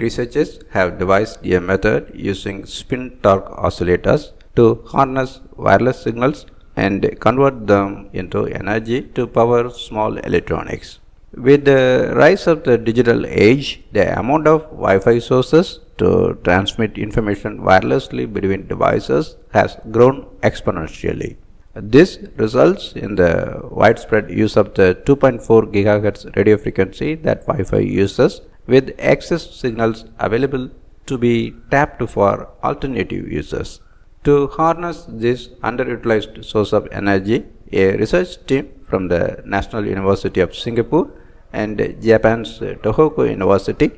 Researchers have devised a method using spin torque oscillators to harness wireless signals and convert them into energy to power small electronics. With the rise of the digital age, the amount of Wi-Fi sources to transmit information wirelessly between devices has grown exponentially. This results in the widespread use of the 2.4 GHz radio frequency that Wi-Fi uses with excess signals available to be tapped for alternative uses. To harness this underutilized source of energy, a research team from the National University of Singapore and Japan's Tohoku University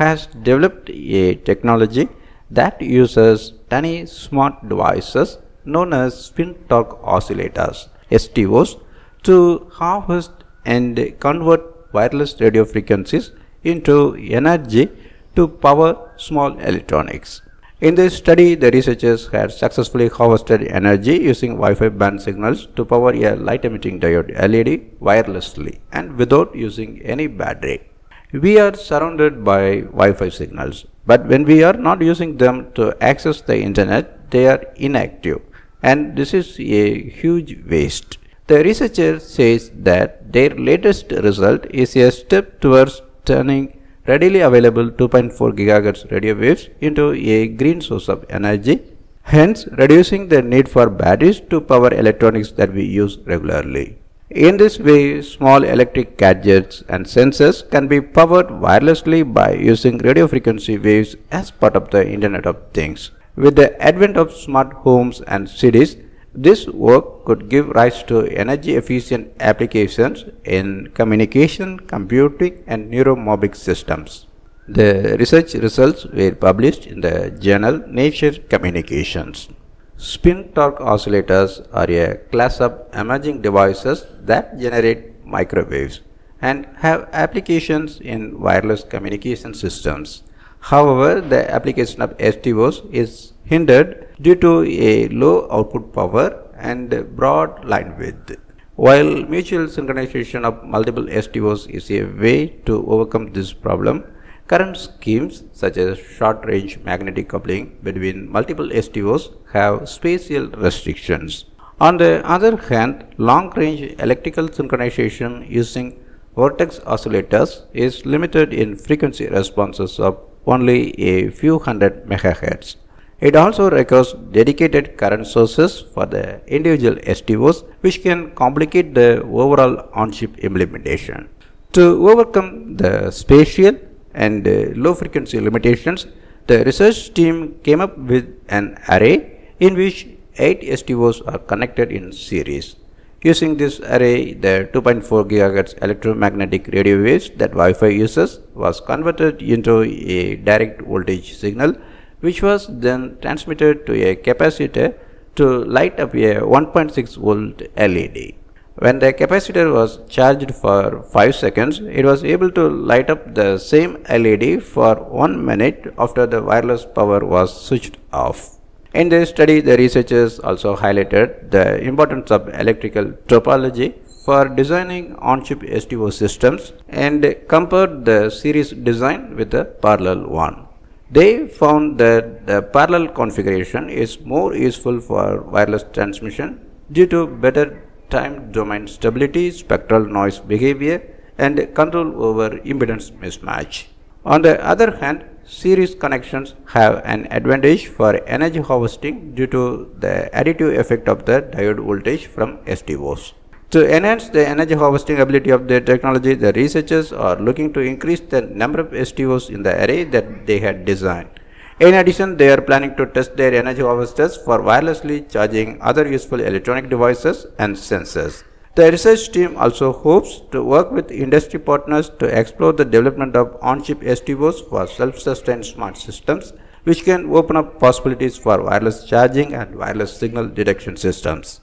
has developed a technology that uses tiny smart devices known as spin torque oscillators STOs to harvest and convert wireless radio frequencies into energy to power small electronics. In this study, the researchers had successfully harvested energy using Wi-Fi band signals to power a light-emitting diode LED wirelessly and without using any battery. We are surrounded by Wi-Fi signals, but when we are not using them to access the internet, they are inactive and this is a huge waste. The researcher says that their latest result is a step towards turning readily available 2.4 GHz radio waves into a green source of energy, hence reducing the need for batteries to power electronics that we use regularly. In this way, small electric gadgets and sensors can be powered wirelessly by using radio frequency waves as part of the Internet of Things. With the advent of smart homes and cities, this work could give rise to energy efficient applications in communication, computing and neuromorphic systems. The research results were published in the journal Nature Communications. Spin torque oscillators are a class of emerging devices that generate microwaves and have applications in wireless communication systems. However, the application of STOs is hindered due to a low output power and broad line width. While mutual synchronization of multiple STOs is a way to overcome this problem, current schemes such as short range magnetic coupling between multiple STOs have spatial restrictions. On the other hand, long range electrical synchronization using vortex oscillators is limited in frequency responses of only a few hundred megahertz. It also requires dedicated current sources for the individual STOs which can complicate the overall on-chip implementation. To overcome the spatial and uh, low frequency limitations, the research team came up with an array in which 8 STOs are connected in series. Using this array, the 2.4 GHz electromagnetic radio waves that Wi-Fi uses was converted into a direct voltage signal which was then transmitted to a capacitor to light up a 1.6 volt LED. When the capacitor was charged for 5 seconds, it was able to light up the same LED for 1 minute after the wireless power was switched off. In this study, the researchers also highlighted the importance of electrical topology for designing on-chip STO systems and compared the series design with the parallel one. They found that the parallel configuration is more useful for wireless transmission due to better time domain stability, spectral noise behavior and control over impedance mismatch. On the other hand, series connections have an advantage for energy harvesting due to the additive effect of the diode voltage from STOs. To enhance the energy harvesting ability of the technology, the researchers are looking to increase the number of STOs in the array that they had designed. In addition, they are planning to test their energy harvesters for wirelessly charging other useful electronic devices and sensors. The research team also hopes to work with industry partners to explore the development of on-chip STOs for self-sustained smart systems, which can open up possibilities for wireless charging and wireless signal detection systems.